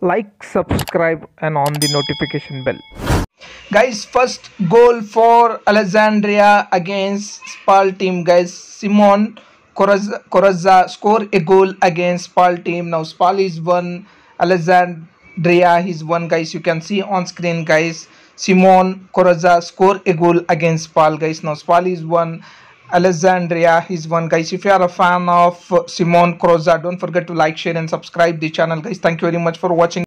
like subscribe and on the notification bell. Guys first goal for alexandria against spal team. Guys simon Corazza, score a goal against spal team. Now spal is one alexandria is one guys. You can see on screen guys. Simon Corazza score a goal against spal guys. Now spal is one Alexandria is one guys. If you are a fan of Simon Corazza don't forget to like share and subscribe the channel guys. Thank you very much for watching